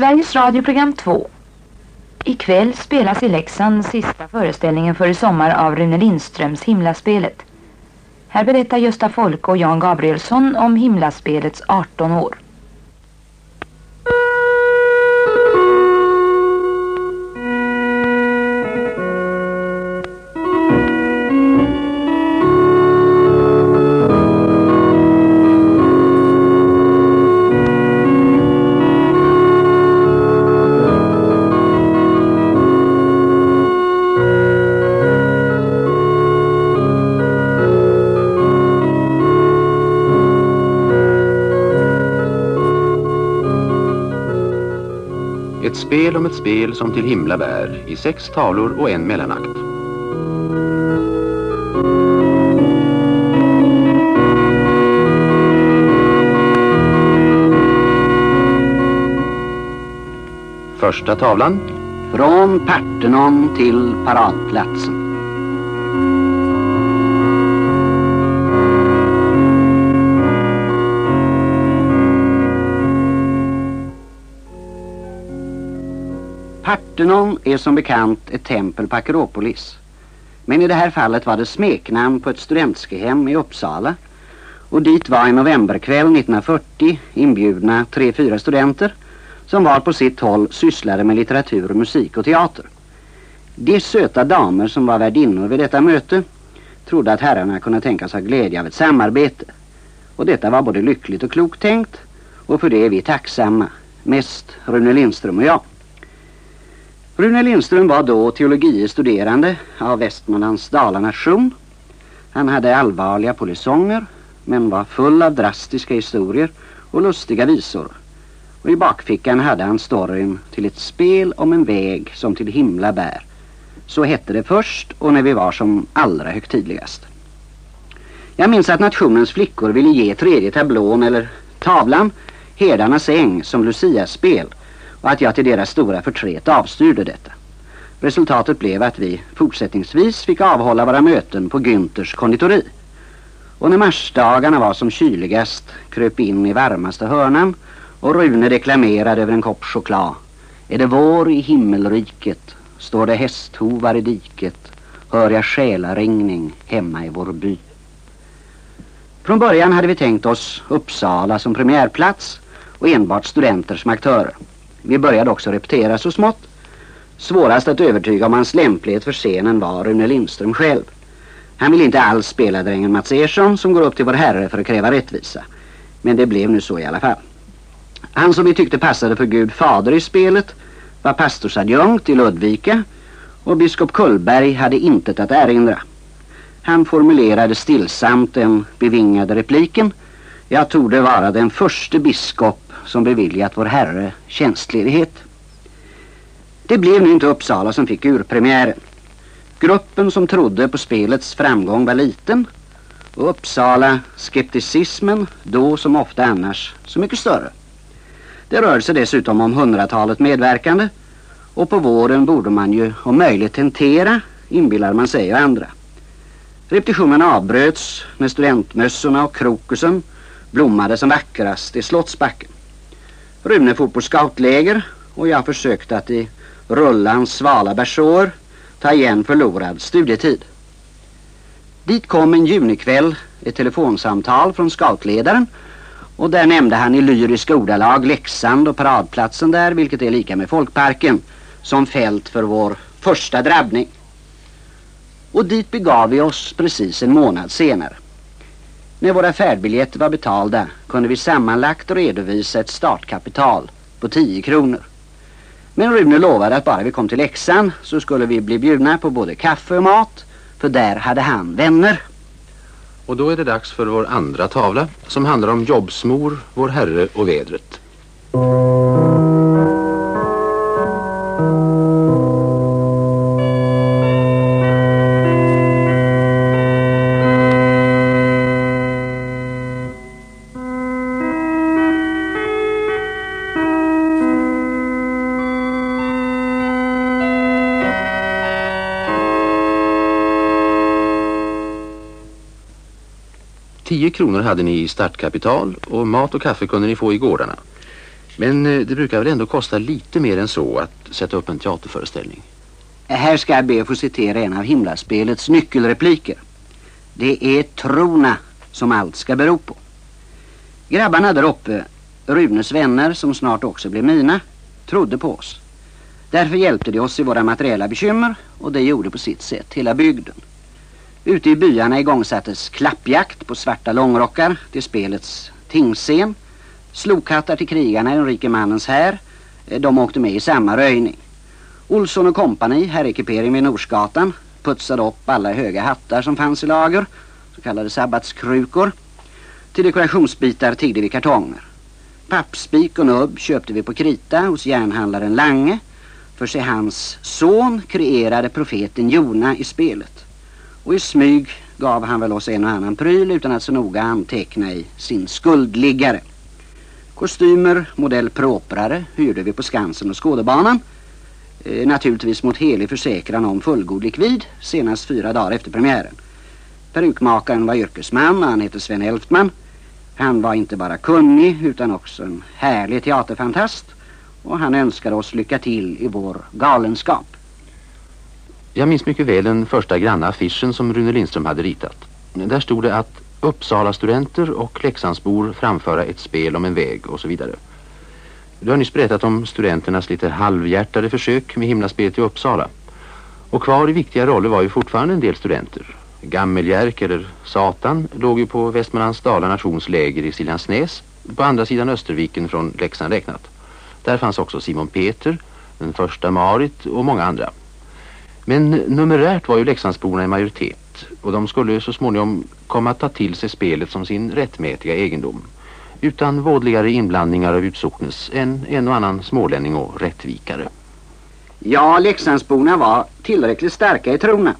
Sveriges radioprogram 2. Ikväll spelas i Leksand sista föreställningen för i sommar av Rune Lindströms Himlaspelet. Här berättar Gösta Folk och Jan Gabrielsson om Himlaspelets 18 år. Spel om ett spel som till himla bär i sex tavlor och en mellanakt. Första tavlan Från Parthenon till paradplatsen. Partenon är som bekant ett tempel på Akropolis. Men i det här fallet var det smeknamn på ett studentskehem i Uppsala. Och dit var en novemberkväll 1940 inbjudna tre, fyra studenter som var på sitt håll sysslade med litteratur, musik och teater. De söta damer som var värdinnor vid detta möte trodde att herrarna kunde tänkas ha glädje av ett samarbete. Och detta var både lyckligt och klokt tänkt och för det är vi tacksamma, mest Rune Lindström och jag. Rune Lindström var då teologistuderande av Västmanlands Dalanation. Han hade allvarliga polisonger men var full av drastiska historier och lustiga visor. Och i bakfickan hade han storyn till ett spel om en väg som till himla bär. Så hette det först och när vi var som allra högtidligast. Jag minns att nationens flickor ville ge tredje tablån eller tavlan Herdarnas äng som Lucia-spel och att jag till deras stora förtret avstyrde detta. Resultatet blev att vi fortsättningsvis fick avhålla våra möten på Günthers konditori. Och när marsdagarna var som kyligast kröp in i varmaste hörnan och Rune deklamerade över en kopp choklad. Är det vår i himmelriket, står det hästhovar i diket, hör jag själaringning hemma i vår by. Från början hade vi tänkt oss Uppsala som premiärplats och enbart studenter som aktörer. Vi började också repetera så smått. Svårast att övertyga om hans lämplighet för scenen var Rune Lindström själv. Han ville inte alls spela drängen Mats Ersson som går upp till vår herre för att kräva rättvisa. Men det blev nu så i alla fall. Han som vi tyckte passade för Gud fader i spelet var pastorsadjunkt i Ludvika och biskop Kullberg hade intet att erinra. Han formulerade stillsamt den bevingade repliken Jag torde vara den första biskop som beviljat vår herre tjänstledighet. Det blev nu inte Uppsala som fick urpremiären. Gruppen som trodde på spelets framgång var liten och Uppsala skepticismen då som ofta annars så mycket större. Det rörde sig dessutom om hundratalet medverkande och på våren borde man ju om möjligt tentera, inbillar man sig och andra. Repetitionen avbröts när studentmössorna och krokusen blommade som vackrast i Slottsbacken. Rune for på scoutläger och jag försökte att i rullans svala bärsår ta igen förlorad studietid. Dit kom en junikväll ett telefonsamtal från scoutledaren och där nämnde han i lyriska ordalag Leksand och paradplatsen där, vilket är lika med folkparken, som fält för vår första drabbning. Och dit begav vi oss precis en månad senare. När våra färdbiljetter var betalda kunde vi sammanlagt redovisa ett startkapital på 10 kronor. Men Rune lovade att bara vi kom till Leksand så skulle vi bli bjudna på både kaffe och mat, för där hade han vänner. och då är det dags för vår andra tavla som handlar om jobbsmor, vår herre och vädret. Tio kronor hade ni i startkapital och mat och kaffe kunde ni få i gårdarna. Men eh, det brukar väl ändå kosta lite mer än så att sätta upp en teaterföreställning. Här ska jag be att få citera en av himlaspelets nyckelrepliker. Det är trona som allt ska bero på. Grabbarna där uppe, Runes vänner som snart också blev mina, trodde på oss. Därför hjälpte de oss i våra materiella bekymmer och det gjorde på sitt sätt hela bygden. Ute i byarna igångsattes klappjakt på svarta långrockar till spelets tingscen. Slokhattar till krigarna i den rike mannens här. De åkte med i samma röjning. Olsson och kompani, herrekipering vid Norsgatan, putsade upp alla höga hattar som fanns i lager, så kallade sabbatskrukor. Till dekorationsbitar tiggde vi kartonger. Pappspik och nubb köpte vi på krita hos järnhandlaren Lange, för sig hans son kreerade profeten Jona i spelet. Och i smyg gav han väl oss en och annan pryl utan att så noga anteckna i sin skuldliggare. Kostymer, modell proprare hyrde vi på Skansen och Skådebanan. Eh, naturligtvis mot helig försäkran om fullgod likvid senast fyra dagar efter premiären. Perukmakaren var yrkesman och han hette Sven Elftman. Han var inte bara kunnig utan också en härlig teaterfantast och han önskade oss lycka till i vår galenskap. Jag minns mycket väl den första granna affischen som Rune Lindström hade ritat. Där stod det att Uppsala studenter och Leksandsbor framföra ett spel om en väg och så vidare. Du har nyss berättat om studenternas lite halvhjärtade försök med himlaspelet i Uppsala. Och kvar i viktiga roller var ju fortfarande en del studenter. Gammeljärk eller Satan låg ju på Västmanlands Dala nations läger i Siljansnäs på andra sidan Österviken från Leksand räknat. Där fanns också Simon Peter, den första Marit och många andra. Men numerärt var ju Leksandsborna i majoritet och de skulle så småningom komma att ta till sig spelet som sin rättmätiga egendom. Utan vådligare inblandningar av utsocknes än en och annan smålänning och rättvikare. Ja, Leksandsborna var tillräckligt starka i trona.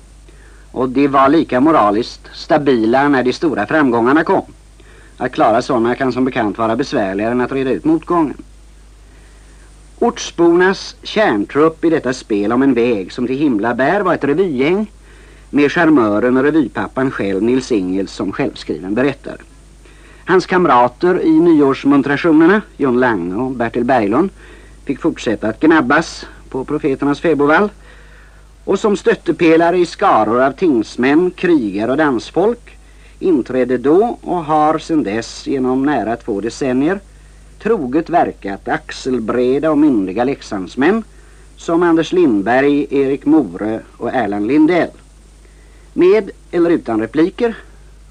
Och de var lika moraliskt stabila när de stora framgångarna kom. Att klara sådana kan som bekant vara besvärligare än att reda ut motgången. Ortsbornas kärntrupp i detta spel om en väg som till himla bär var ett revygäng med charmören och revypappan själv Nils Ingels som självskriven berättare. Hans kamrater i nyårsmontrationerna, John Lange och Bertil Berglund, fick fortsätta att gnabbas på profeternas febovall och som stöttepelare i skaror av tingsmän, krigare och dansfolk inträdde då och har sedan dess genom nära två decennier troget verkat axelbreda och myndiga Leksandsmän som Anders Lindberg, Erik More och Erland Lindell. Med eller utan repliker,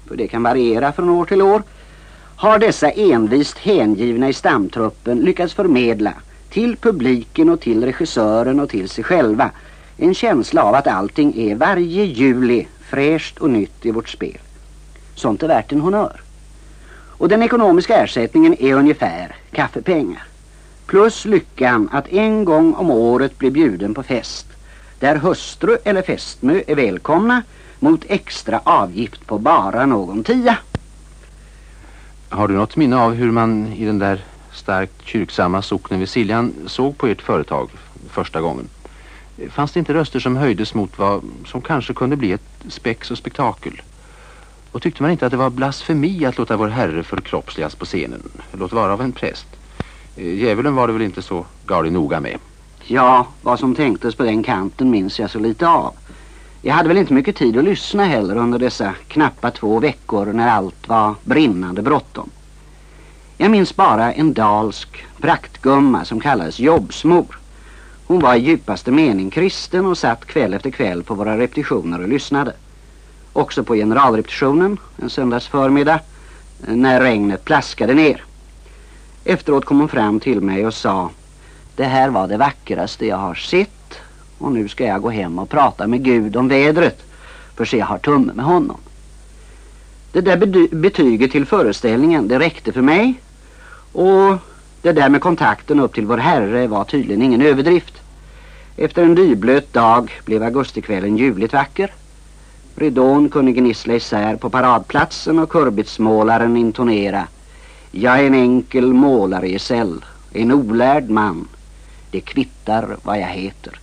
för det kan variera från år till år, har dessa envist hängivna i stamtruppen lyckats förmedla till publiken och till regissören och till sig själva en känsla av att allting är varje juli fräscht och nytt i vårt spel. Sånt är värt en honör. Och den ekonomiska ersättningen är ungefär kaffepengar. Plus lyckan att en gång om året bli bjuden på fest. Där hustru eller fästmö är välkomna mot extra avgift på bara någon tia. Har du något minne av hur man i den där starkt kyrksamma socknen vid Siljan såg på ert företag första gången? Fanns det inte röster som höjdes mot vad som kanske kunde bli ett spex och spektakel? Och tyckte man inte att det var blasfemi att låta vår herre förkroppsligas på scenen? Låt vara av en präst. Eh, djävulen var det väl inte så galet noga med? Ja, vad som tänktes på den kanten minns jag så lite av. Jag hade väl inte mycket tid att lyssna heller under dessa knappa två veckor när allt var brinnande bråttom. Jag minns bara en dalsk praktgumma som kallades jobbsmor. Hon var i djupaste mening kristen och satt kväll efter kväll på våra repetitioner och lyssnade. Också på generalrepetitionen en söndags förmiddag när regnet plaskade ner. Efteråt kom hon fram till mig och sa Det här var det vackraste jag har sett och nu ska jag gå hem och prata med Gud om vädret för se jag har tumme med honom. Det där betyget till föreställningen det räckte för mig och det där med kontakten upp till vår Herre var tydligen ingen överdrift. Efter en dyblöt dag blev augustikvällen ljuvligt vacker. Ridån kunde gnissla isär på paradplatsen och kurbitsmålaren intonera Jag är en enkel målargesäll, en olärd man. Det kvittar vad jag heter.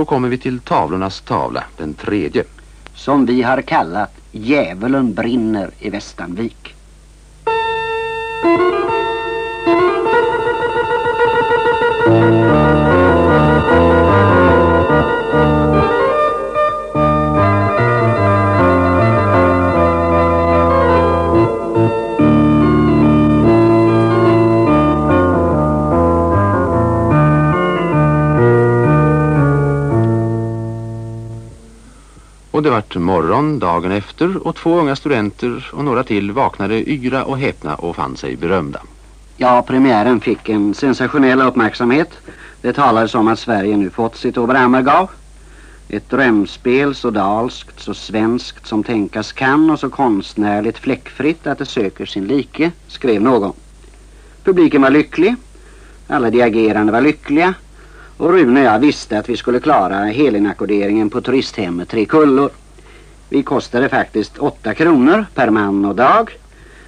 Så kommer vi till tavlornas tavla, den tredje. Som vi har kallat Djävulen brinner i Västanvik. Det vart morgon dagen efter och två unga studenter och några till vaknade yra och häpna och fann sig berömda. Ja, premiären fick en sensationell uppmärksamhet. Det talades om att Sverige nu fått sitt Oberammergav. Ett drömspel så dalskt, så svenskt som tänkas kan och så konstnärligt fläckfritt att det söker sin like, skrev någon. Publiken var lycklig, alla de agerande var lyckliga och Rune och jag visste att vi skulle klara helinackorderingen på turisthemmet Tre Kullor. Vi kostade faktiskt åtta kronor per man och dag.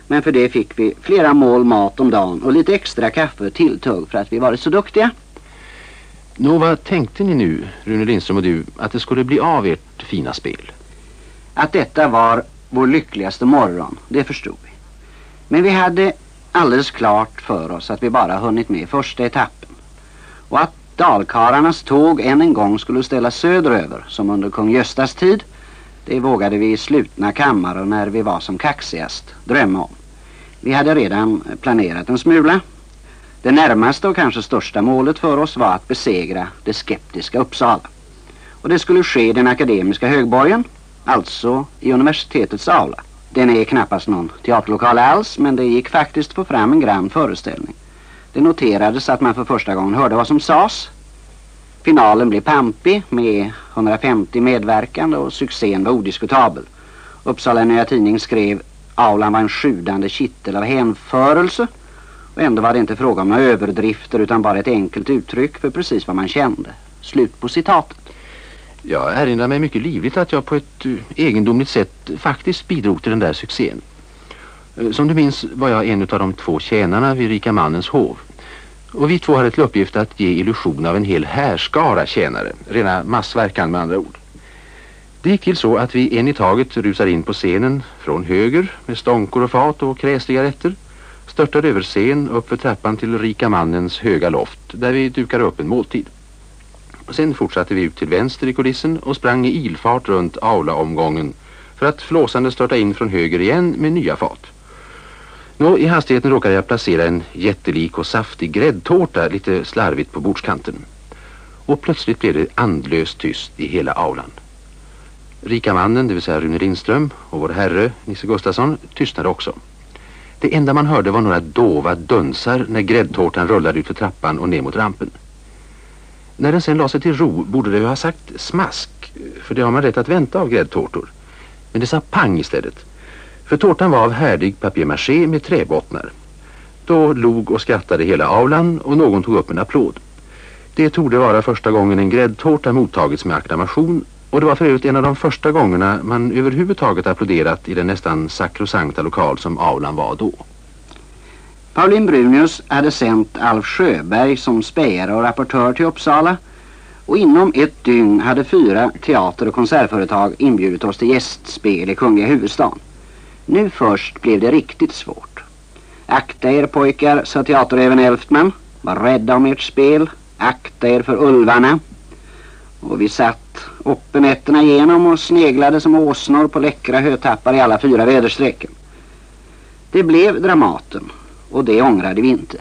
Men för det fick vi flera mål mat om dagen och lite extra kaffe tilltugg för att vi varit så duktiga. Nå, vad tänkte ni nu, Rune Lindström och du, att det skulle bli av ert fina spel? Att detta var vår lyckligaste morgon, det förstod vi. Men vi hade alldeles klart för oss att vi bara hunnit med första etappen. Och att dalkararnas tåg än en gång skulle ställa söderöver som under kung Göstas tid det vågade vi i slutna kammare när vi var som kaxigast drömma om. Vi hade redan planerat en smula. Det närmaste och kanske största målet för oss var att besegra det skeptiska Uppsala. Och det skulle ske i den akademiska högborgen, alltså i universitetets aula. Den är knappast någon teaterlokal alls, men det gick faktiskt att få fram en grann föreställning. Det noterades att man för första gången hörde vad som sades. Finalen blev pampig med 150 medverkande och succén var odiskutabel. Uppsala Nya Tidning skrev Aulan var en sjudande kittel av hänförelse och ändå var det inte fråga om några överdrifter utan bara ett enkelt uttryck för precis vad man kände. Slut på citatet. Jag erinrar mig mycket livligt att jag på ett eh, egendomligt sätt faktiskt bidrog till den där succén. Eh, som du minns var jag en av de två tjänarna vid rika mannens hov. Och vi två hade till uppgift att ge illusion av en hel härskara tjänare. Rena massverkan med andra ord. Det gick till så att vi en i taget rusade in på scenen från höger med stånkor och fat och kräsliga rätter. Störtade över scen upp för trappan till rika mannens höga loft där vi dukade upp en måltid. Sen fortsatte vi ut till vänster i kulissen och sprang i ilfart runt aulaomgången för att flåsande störta in från höger igen med nya fat. Nå, i hastigheten råkade jag placera en jättelik och saftig gräddtårta lite slarvigt på bordskanten. Och plötsligt blev det andlöst tyst i hela aulan. Rika mannen, det vill säga Rune Lindström, och vår herre, Nisse Gustafsson, tystnade också. Det enda man hörde var några dova dunsar när gräddtårtan rullade ut för trappan och ner mot rampen. När den sen la sig till ro borde det ha sagt smask, för det har man rätt att vänta av gräddtårtor. Men det sa pang istället. För tårtan var av härdig papier-maché med träbottnar. Då log och skrattade hela aulan och någon tog upp en applåd. Det tog det vara första gången en gräddtårta mottagits med akklamation och det var för övrigt en av de första gångerna man överhuvudtaget applåderat i den nästan sakrosankta lokal som aulan var då. Paulin Brunius hade sänt Alf Sjöberg som spejare och rapportör till Uppsala och inom ett dygn hade fyra teater- och konsertföretag inbjudit oss till gästspel i kungliga huvudstaden. Nu först blev det riktigt svårt. Akta er pojkar, sa teateräven Elftman. Var rädda om ert spel. Akta er för ulvarna. Och vi satt uppe nätterna igenom och sneglade som åsnor på läckra hötappar i alla fyra väderstrecken. Det blev Dramaten och det ångrade vi inte.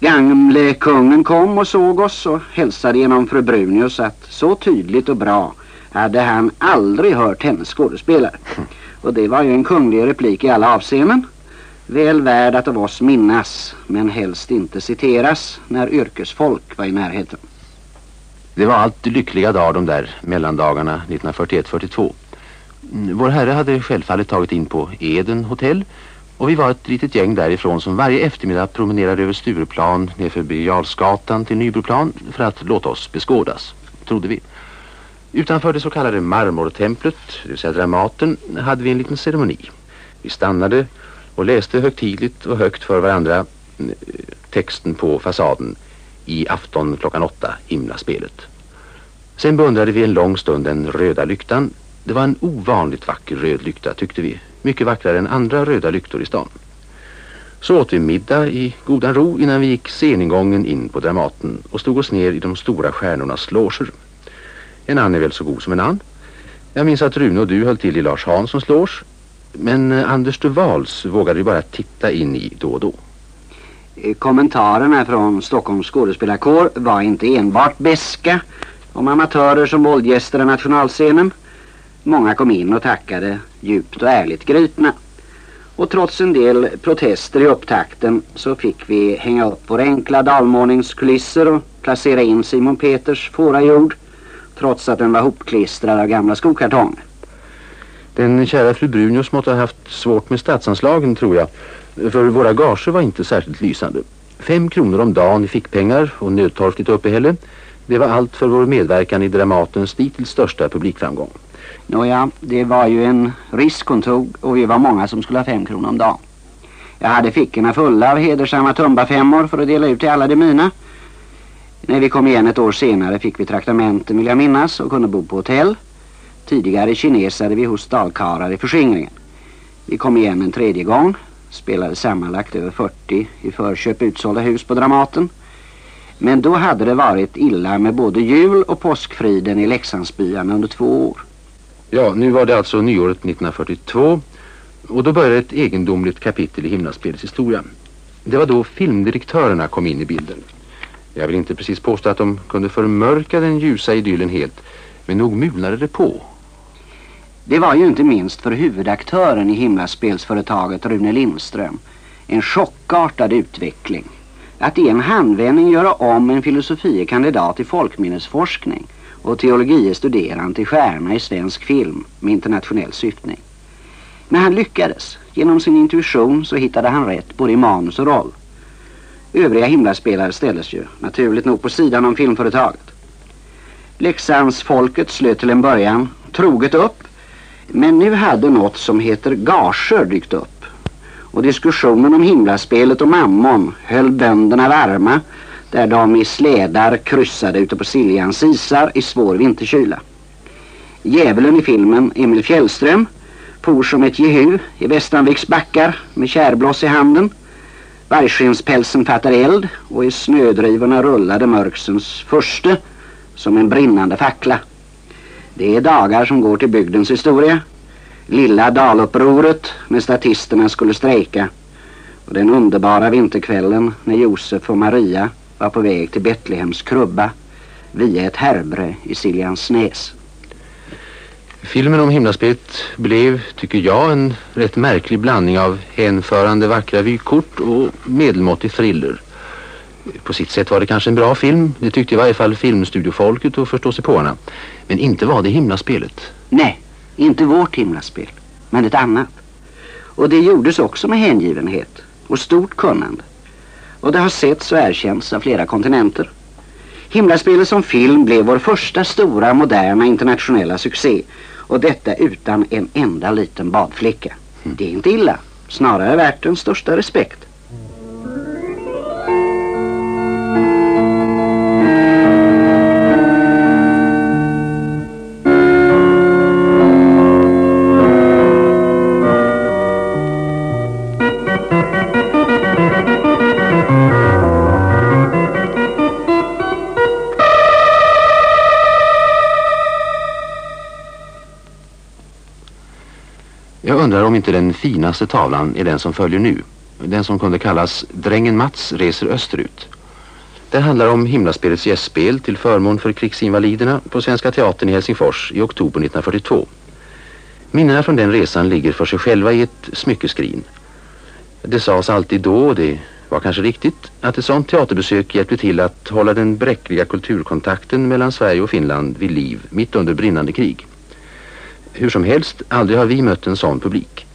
Gamle kungen kom och såg oss och hälsade genom fru Brunius att så tydligt och bra hade han aldrig hört hennes skådespelare. Och det var ju en kunglig replik i alla avseenden. Väl värd att av oss minnas, men helst inte citeras när yrkesfolk var i närheten. Det var allt lyckliga dagar de där mellandagarna 1941-42. Vår herre hade självfallet tagit in på Eden hotell och vi var ett litet gäng därifrån som varje eftermiddag promenerade över Stureplan nerför Birger till Nybroplan för att låta oss beskådas, trodde vi. Utanför det så kallade marmortemplet, det vill säga Dramaten, hade vi en liten ceremoni. Vi stannade och läste högtidligt och högt för varandra eh, texten på fasaden i afton klockan åtta, himlaspelet. Sen beundrade vi en lång stund den röda lyktan. Det var en ovanligt vacker röd lykta tyckte vi. Mycket vackrare än andra röda lyktor i stan. Så åt vi middag i godan ro innan vi gick seningången in på Dramaten och stod oss ner i de stora stjärnornas loger. En annan är väl så god som en annan. Jag minns att Rune och du höll till i Lars Hanssons loge. Men eh, Anders de vågade vi bara titta in i då och då. Eh, kommentarerna från Stockholms skådespelarkår var inte enbart beska om amatörer som våldgäster i nationalscenen. Många kom in och tackade djupt och ärligt gripna. Och trots en del protester i upptakten så fick vi hänga upp våra enkla dalmålningskulisser och placera in Simon Peters fårajord trots att den var hopklistrad av gamla skokartonger. Den kära fru Brunius måtte ha haft svårt med statsanslagen tror jag. För våra gager var inte särskilt lysande. Fem kronor om dagen i fickpengar och nödtorftigt uppehälle. Det var allt för vår medverkan i Dramatens dittills största publikframgång. Nåja, det var ju en risk hon tog och vi var många som skulle ha fem kronor om dagen. Jag hade fickorna fulla av hedersamma tumbafemmor för att dela ut till alla de mina. När vi kom igen ett år senare fick vi traktamenten vill jag minnas och kunde bo på hotell. Tidigare kinesade vi hos dalkarar i förskingringen. Vi kom igen en tredje gång, spelade sammanlagt över 40 i förköp utsålda hus på Dramaten. Men då hade det varit illa med både jul och påskfriden i Leksandsbyarna under två år. Ja, nu var det alltså nyåret 1942 och då började ett egendomligt kapitel i himlaspelets historia. Det var då filmdirektörerna kom in i bilden. Jag vill inte precis påstå att de kunde förmörka den ljusa idyllen helt, men nog mulnade det på. Det var ju inte minst för huvudaktören i himlaspelsföretaget Rune Lindström en chockartad utveckling. Att i en handvändning göra om en filosofie kandidat i folkminnesforskning och teologie studerande till stjärna i svensk film med internationell syftning. Men han lyckades. Genom sin intuition så hittade han rätt både i manus och roll. Övriga himlaspelare ställdes ju naturligt nog på sidan om filmföretaget. Leksandsfolket slöt till en början troget upp men nu hade något som heter gager dykt upp. Och diskussionen om himlaspelet och mammon höll bönderna varma där de i slädar kryssade ute på Siljans isar i svår vinterkyla. Djävulen i filmen, Emil Fjällström, for som ett jehu i Västanviks backar med kärblås i handen. Vargskinnspälsen fattar eld och i snödrivorna rullade mörksens första som en brinnande fackla. Det är dagar som går till bygdens historia. Lilla dalupproret när statisterna skulle strejka och den underbara vinterkvällen när Josef och Maria var på väg till Betlehems krubba via ett härbre i Siljansnäs. Filmen om himlaspelet blev, tycker jag, en rätt märklig blandning av hänförande vackra vykort och medelmåttig thriller. På sitt sätt var det kanske en bra film, det tyckte i varje fall filmstudiofolket och förståsigpåarna. Men inte var det himlaspelet. Nej, inte vårt himlaspel, men ett annat. Och det gjordes också med hängivenhet och stort kunnande. Och det har setts och erkänts av flera kontinenter. Himlaspelet som film blev vår första stora moderna internationella succé och detta utan en enda liten badflicka. Mm. Det är inte illa, snarare värt den största respekt. Undrar om inte den finaste tavlan är den som följer nu. Den som kunde kallas Drängen Mats reser österut. Det handlar om himlaspelets gästspel till förmån för krigsinvaliderna på Svenska Teatern i Helsingfors i oktober 1942. Minnena från den resan ligger för sig själva i ett smyckeskrin. Det sades alltid då, och det var kanske riktigt, att ett sådant teaterbesök hjälpte till att hålla den bräckliga kulturkontakten mellan Sverige och Finland vid liv mitt under brinnande krig. Hur som helst, aldrig har vi mött en sån publik.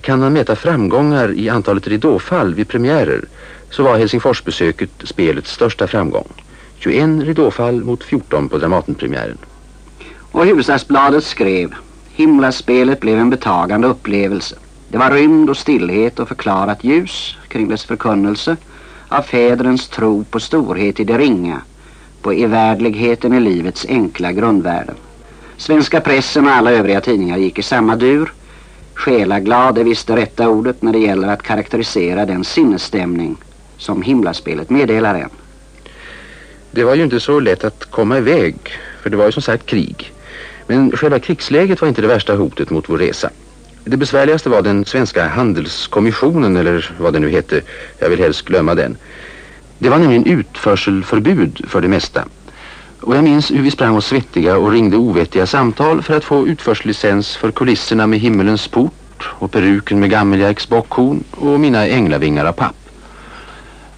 Kan man mäta framgångar i antalet ridåfall vid premiärer så var Helsingforsbesöket spelets största framgång. 21 ridåfall mot 14 på Dramatenpremiären. Och Huvudstadsbladet skrev Himlaspelet blev en betagande upplevelse. Det var rymd och stillhet och förklarat ljus kring dess förkunnelse av fädrens tro på storhet i det ringa, på evärdligheten i livets enkla grundvärden. Svenska pressen och alla övriga tidningar gick i samma dur. Själaglad är visst det rätta ordet när det gäller att karaktärisera den sinnesstämning som himlaspelet meddelar en. Det var ju inte så lätt att komma iväg, för det var ju som sagt krig. Men själva krigsläget var inte det värsta hotet mot vår resa. Det besvärligaste var den svenska handelskommissionen, eller vad det nu hette. Jag vill helst glömma den. Det var nämligen utförselförbud för det mesta. Och jag minns hur vi sprang oss svettiga och ringde ovettiga samtal för att få utförslicens för kulisserna med himmelens port och peruken med gammeljärks bockhorn och mina änglavingar av papp.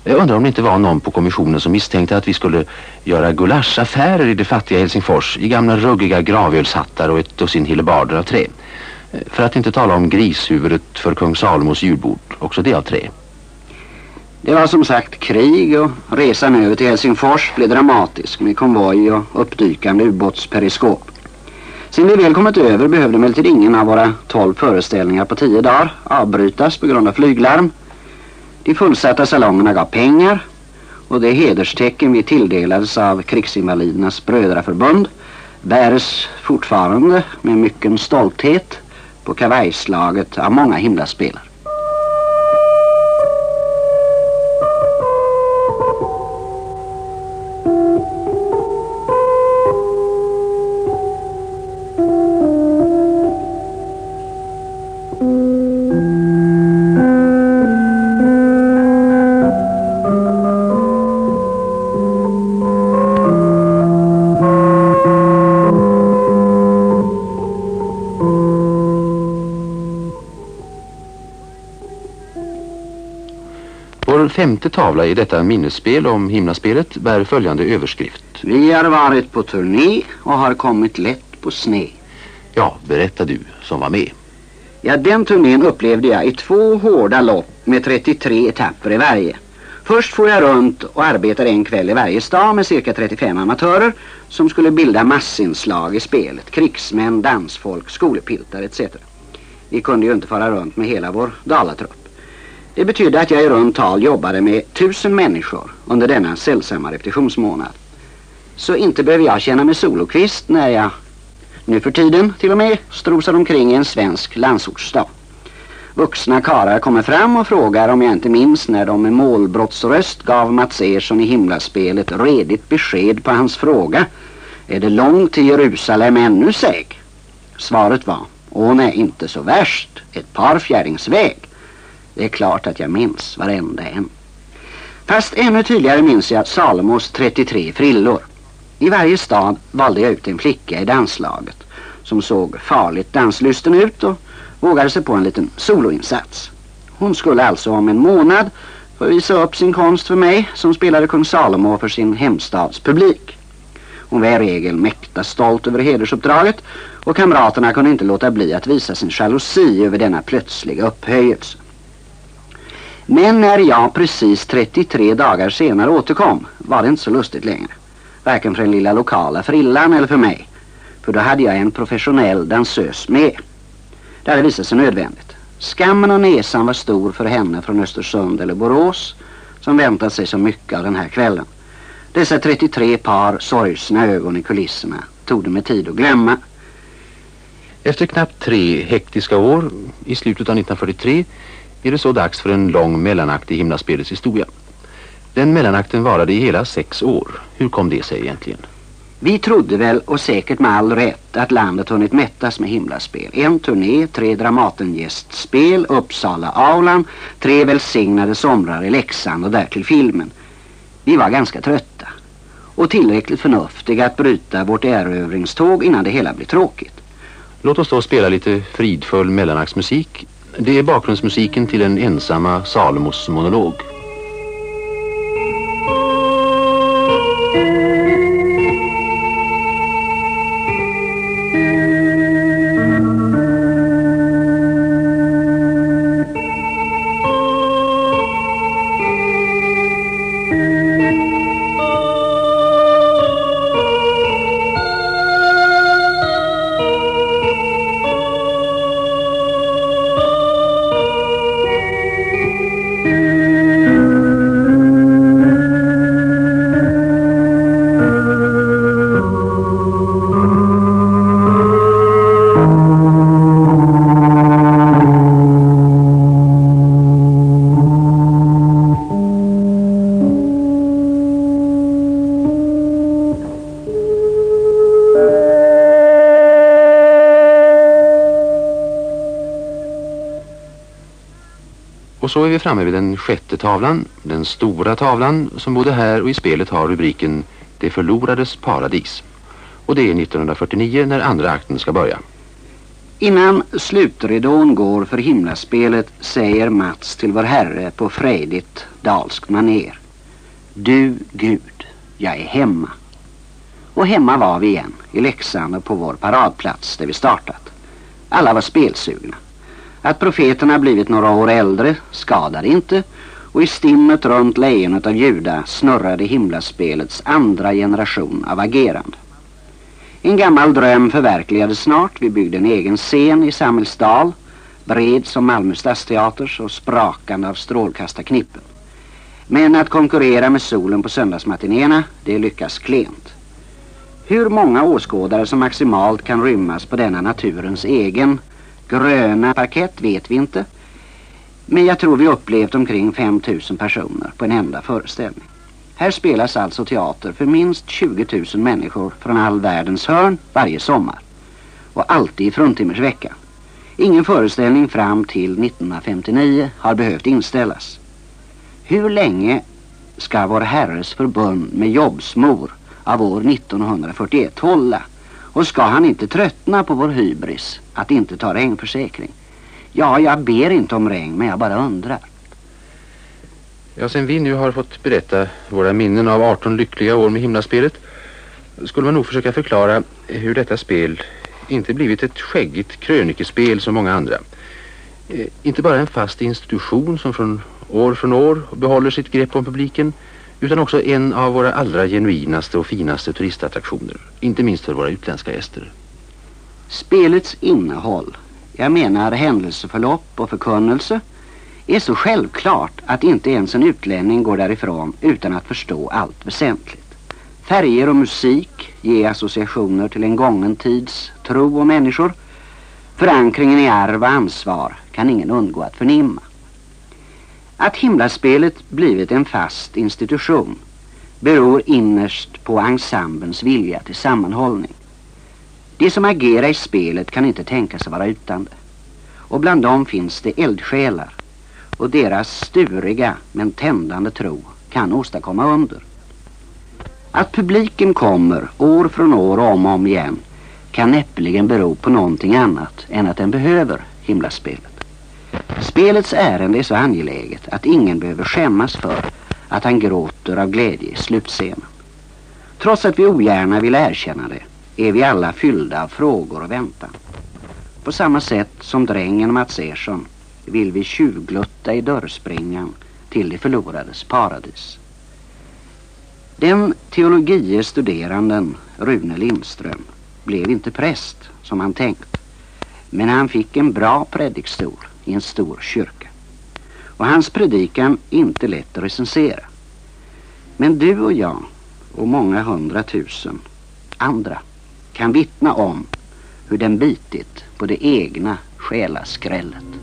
Jag undrar om det inte var någon på kommissionen som misstänkte att vi skulle göra gulaschaffärer i det fattiga Helsingfors i gamla ruggiga gravölshattar och ett dussin hillebarder av trä. För att inte tala om grishuvudet för kung Salomos julbord, också det av trä. Det var som sagt krig och resan över till Helsingfors blev dramatisk med konvoj och uppdykande ubåtsperiskop. Sen vi väl kommit över behövde emellertid ingen av våra tolv föreställningar på tio dagar avbrytas på grund av flyglarm. De fullsatta salongerna gav pengar och det hederstecken vi tilldelades av krigsinvalidernas brödraförbund bäres fortfarande med mycken stolthet på kavajslaget av många himlaspelare. Femte tavla i detta minnesspel om himlaspelet bär följande överskrift. Vi har varit på turné och har kommit lätt på sne. Ja, berätta du som var med. Ja, den turnén upplevde jag i två hårda lopp med 33 etapper i varje. Först får jag runt och arbetade en kväll i varje stad med cirka 35 amatörer som skulle bilda massinslag i spelet. Krigsmän, dansfolk, skolepiltar etc. Vi kunde ju inte fara runt med hela vår dalatrupp. Det betydde att jag i runt tal jobbade med tusen människor under denna sällsamma repetitionsmånad. Så inte behöver jag känna mig solokvist när jag nu för tiden till och med strosar omkring i en svensk landsortsstad. Vuxna karar kommer fram och frågar om jag inte minns när de med målbrottsröst gav Mats Ersson i himlaspelet redigt besked på hans fråga Är det långt till Jerusalem ännu säg? Svaret var Åh nej, inte så värst. Ett par fjärdingsväg. Det är klart att jag minns varenda en. Fast ännu tydligare minns jag Salomos 33 frillor. I varje stad valde jag ut en flicka i danslaget som såg farligt danslysten ut och vågade sig på en liten soloinsats. Hon skulle alltså om en månad få visa upp sin konst för mig som spelade kung Salomo för sin hemstads publik. Hon var i regel mäkta stolt över hedersuppdraget och kamraterna kunde inte låta bli att visa sin jalousi över denna plötsliga upphöjelse. Men när jag precis 33 dagar senare återkom var det inte så lustigt längre. Varken för den lilla lokala frillan eller för mig. För då hade jag en professionell dansös med. Det hade visat sig nödvändigt. Skammen och näsan var stor för henne från Östersund eller Borås som väntat sig så mycket av den här kvällen. Dessa 33 par sorgsna ögon i kulisserna tog det med tid att glömma. Efter knappt tre hektiska år, i slutet av 1943, är det så dags för en lång mellanakt i himlaspelets historia. Den mellanakten varade i hela sex år. Hur kom det sig egentligen? Vi trodde väl, och säkert med all rätt, att landet hunnit mättas med himlaspel. En turné, tre Dramatengästspel, Uppsala Aulan, tre välsignade somrar i Leksand och därtill filmen. Vi var ganska trötta och tillräckligt förnuftiga att bryta vårt erövringståg innan det hela blev tråkigt. Låt oss då spela lite fridfull mellanaktsmusik. Det är bakgrundsmusiken till en ensamma Salomos monolog. Och så är vi framme vid den sjätte tavlan, den stora tavlan som både här och i spelet har rubriken Det förlorades paradis. Och det är 1949 när andra akten ska börja. Innan slutridån går för himlaspelet säger Mats till vår Herre på frejdigt dalskt maner. Du Gud, jag är hemma. Och hemma var vi igen, i Leksand och på vår paradplats där vi startat. Alla var spelsugna. Att profeterna blivit några år äldre skadade inte och i stimmet runt lejonet av Juda snurrade himlaspelets andra generation av agerande. En gammal dröm förverkligades snart. Vi byggde en egen scen i Samhällsdal, bred som Malmö stadsteaters och sprakande av strålkastarknippen. Men att konkurrera med solen på söndagsmatinéerna, det lyckas klent. Hur många åskådare som maximalt kan rymmas på denna naturens egen gröna parkett vet vi inte. Men jag tror vi upplevt omkring 5000 personer på en enda föreställning. Här spelas alltså teater för minst 20 000 människor från all världens hörn varje sommar. Och alltid i fruntimmersveckan. Ingen föreställning fram till 1959 har behövt inställas. Hur länge ska vår Herres förbund med jobbsmor av år 1941 hålla? Och ska han inte tröttna på vår hybris att inte ta regnförsäkring? Ja, jag ber inte om regn men jag bara undrar. Ja, sen vi nu har fått berätta våra minnen av 18 lyckliga år med himlaspelet skulle man nog försöka förklara hur detta spel inte blivit ett skäggigt krönikespel som många andra. Eh, inte bara en fast institution som från år från år behåller sitt grepp om publiken utan också en av våra allra genuinaste och finaste turistattraktioner. Inte minst för våra utländska gäster. Spelets innehåll, jag menar händelseförlopp och förkunnelse är så självklart att inte ens en utlänning går därifrån utan att förstå allt väsentligt. Färger och musik ger associationer till en gången tids tro och människor. Förankringen i arv och ansvar kan ingen undgå att förnimma. Att himlaspelet blivit en fast institution beror innerst på ensemblens vilja till sammanhållning. De som agerar i spelet kan inte tänka sig vara utan det. Och bland dem finns det eldsjälar och deras sturiga men tändande tro kan åstadkomma under. Att publiken kommer år från år och om och om igen kan näppeligen bero på någonting annat än att den behöver himlaspelet. Spelets ärende är så angeläget att ingen behöver skämmas för att han gråter av glädje i slutscenen. Trots att vi ogärna vill erkänna det är vi alla fyllda av frågor och väntan. På samma sätt som drängen Mats Ersson vill vi tjuvglutta i dörrspringan till det förlorades paradis. Den teologie studeranden Rune Lindström blev inte präst som han tänkt. Men han fick en bra predikstol i en stor kyrka. Och hans predikan inte lätt att recensera. Men du och jag och många hundratusen andra kan vittna om hur den bitit på det egna själaskrället.